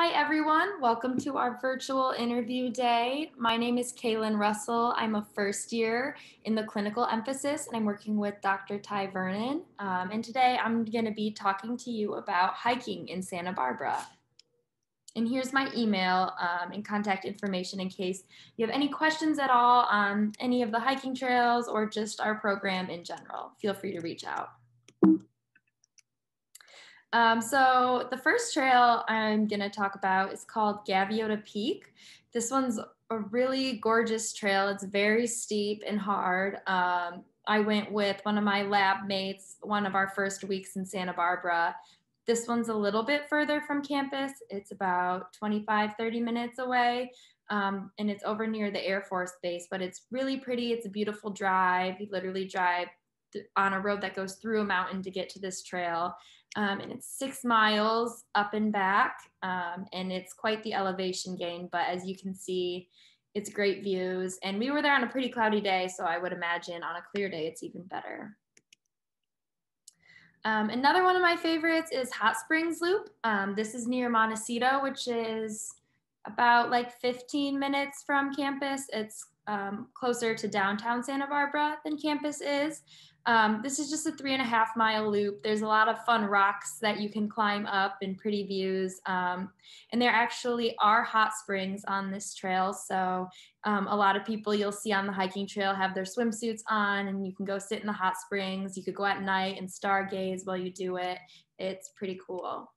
Hi, everyone. Welcome to our virtual interview day. My name is Kaylin Russell. I'm a first year in the clinical emphasis, and I'm working with Dr. Ty Vernon. Um, and today I'm going to be talking to you about hiking in Santa Barbara. And here's my email um, and contact information in case you have any questions at all on any of the hiking trails or just our program in general. Feel free to reach out. Um, so the first trail I'm going to talk about is called Gaviota Peak. This one's a really gorgeous trail. It's very steep and hard. Um, I went with one of my lab mates one of our first weeks in Santa Barbara. This one's a little bit further from campus. It's about 25, 30 minutes away. Um, and it's over near the Air Force Base, but it's really pretty. It's a beautiful drive. You literally drive on a road that goes through a mountain to get to this trail. Um, and it's six miles up and back, um, and it's quite the elevation gain. But as you can see, it's great views. And we were there on a pretty cloudy day, so I would imagine on a clear day, it's even better. Um, another one of my favorites is Hot Springs Loop. Um, this is near Montecito, which is about like 15 minutes from campus. It's um, closer to downtown Santa Barbara than campus is. Um, this is just a three and a half mile loop. There's a lot of fun rocks that you can climb up and pretty views. Um, and there actually are hot springs on this trail. So um, a lot of people you'll see on the hiking trail have their swimsuits on and you can go sit in the hot springs. You could go at night and stargaze while you do it. It's pretty cool.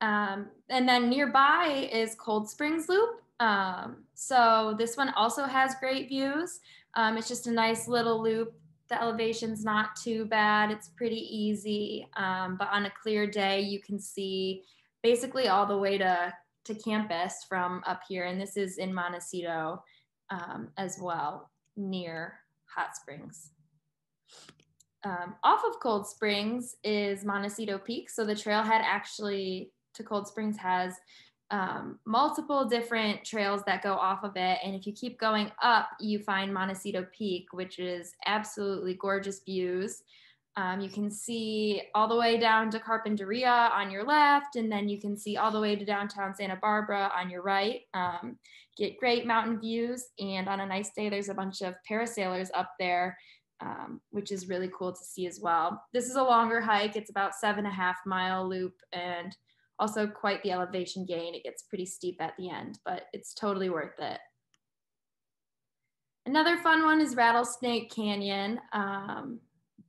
Um, and then nearby is Cold Springs Loop. Um, so this one also has great views. Um, it's just a nice little loop. The elevation's not too bad. It's pretty easy. Um, but on a clear day, you can see basically all the way to, to campus from up here. And this is in Montecito um, as well, near Hot Springs. Um, off of Cold Springs is Montecito Peak. So the trailhead actually to Cold Springs has um, multiple different trails that go off of it. And if you keep going up, you find Montecito Peak, which is absolutely gorgeous views. Um, you can see all the way down to Carpinteria on your left, and then you can see all the way to downtown Santa Barbara on your right. Um, get great mountain views, and on a nice day, there's a bunch of parasailers up there, um, which is really cool to see as well. This is a longer hike. It's about seven and a half mile loop, and also quite the elevation gain. It gets pretty steep at the end, but it's totally worth it. Another fun one is Rattlesnake Canyon. Um,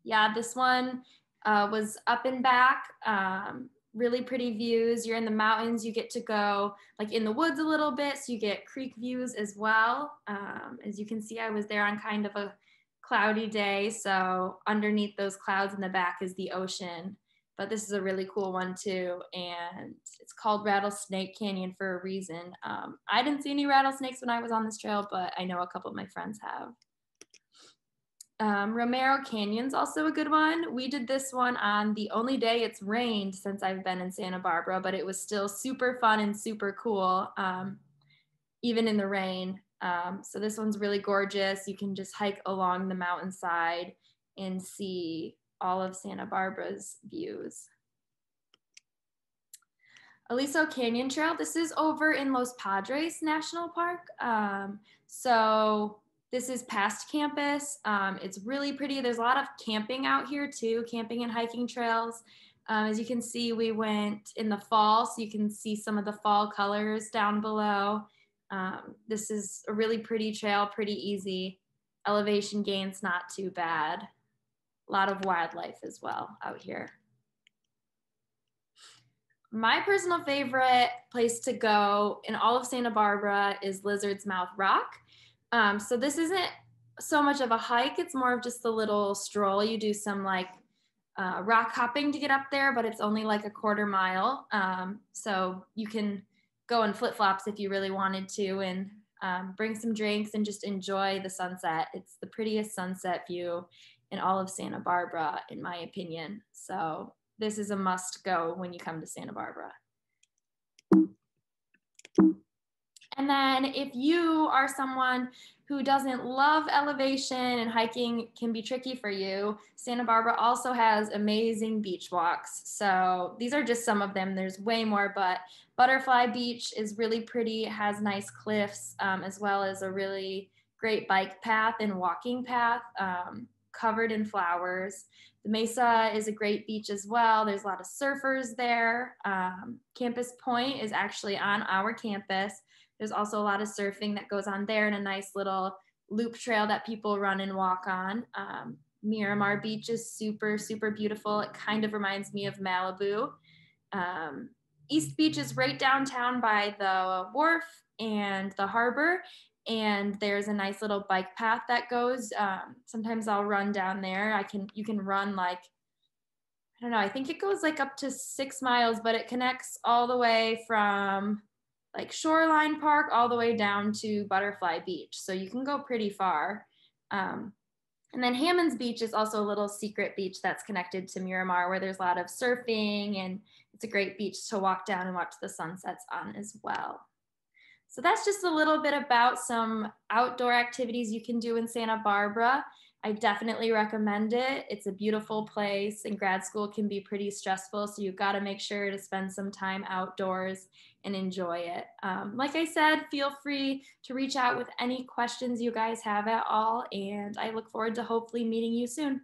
yeah, this one uh, was up and back, um, really pretty views. You're in the mountains, you get to go like in the woods a little bit, so you get creek views as well. Um, as you can see, I was there on kind of a cloudy day, so underneath those clouds in the back is the ocean but this is a really cool one too. And it's called Rattlesnake Canyon for a reason. Um, I didn't see any rattlesnakes when I was on this trail, but I know a couple of my friends have. Um, Romero Canyon's also a good one. We did this one on the only day it's rained since I've been in Santa Barbara, but it was still super fun and super cool, um, even in the rain. Um, so this one's really gorgeous. You can just hike along the mountainside and see all of Santa Barbara's views. Aliso Canyon Trail, this is over in Los Padres National Park. Um, so this is past campus. Um, it's really pretty. There's a lot of camping out here too, camping and hiking trails. Um, as you can see, we went in the fall, so you can see some of the fall colors down below. Um, this is a really pretty trail, pretty easy. Elevation gain's not too bad a lot of wildlife as well out here. My personal favorite place to go in all of Santa Barbara is Lizard's Mouth Rock. Um, so this isn't so much of a hike, it's more of just a little stroll. You do some like uh, rock hopping to get up there, but it's only like a quarter mile. Um, so you can go in flip flops if you really wanted to and um, bring some drinks and just enjoy the sunset. It's the prettiest sunset view in all of Santa Barbara, in my opinion. So this is a must go when you come to Santa Barbara. And then if you are someone who doesn't love elevation and hiking can be tricky for you, Santa Barbara also has amazing beach walks. So these are just some of them. There's way more, but Butterfly Beach is really pretty, it has nice cliffs, um, as well as a really great bike path and walking path um, covered in flowers. The Mesa is a great beach as well. There's a lot of surfers there. Um, campus Point is actually on our campus. There's also a lot of surfing that goes on there and a nice little loop trail that people run and walk on. Um, Miramar Beach is super, super beautiful. It kind of reminds me of Malibu. Um, East Beach is right downtown by the wharf and the harbor. And there's a nice little bike path that goes. Um, sometimes I'll run down there. I can, you can run like, I don't know, I think it goes like up to six miles, but it connects all the way from like Shoreline Park all the way down to Butterfly Beach. So you can go pretty far. Um, and then Hammond's Beach is also a little secret beach that's connected to Miramar where there's a lot of surfing and it's a great beach to walk down and watch the sunsets on as well. So that's just a little bit about some outdoor activities you can do in Santa Barbara. I definitely recommend it. It's a beautiful place and grad school can be pretty stressful. So you've got to make sure to spend some time outdoors and enjoy it. Um, like I said, feel free to reach out with any questions you guys have at all. And I look forward to hopefully meeting you soon.